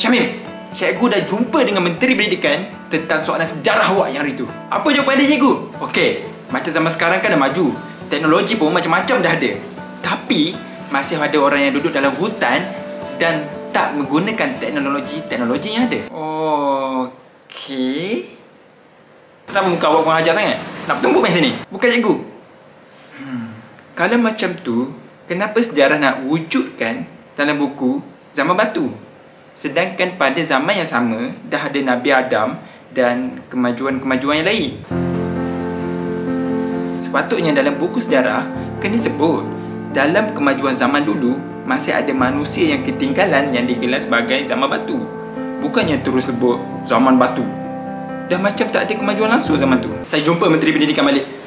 Syamim, cikgu dah jumpa dengan Menteri Pendidikan tentang soalan sejarah awak yang hari tu. Apa jawapan dia cikgu? Okey, macam zaman sekarang kan dah maju. Teknologi pun macam-macam dah ada. Tapi, masih ada orang yang duduk dalam hutan dan tak menggunakan teknologi-teknologi yang ada. Okey. Kenapa muka awak kurang ajar sangat? Nak bertumbuk main sini? Bukan cikgu. Hmm. Kalau macam tu, kenapa sejarah nak wujudkan dalam buku zaman batu? Sedangkan pada zaman yang sama, dah ada Nabi Adam dan kemajuan-kemajuan yang lain. Sepatutnya dalam buku sejarah, kena sebut dalam kemajuan zaman dulu, masih ada manusia yang ketinggalan yang digelar sebagai zaman batu. Bukannya terus sebut zaman batu. Dah macam tak ada kemajuan langsung zaman tu. Saya jumpa Menteri Pendidikan balik.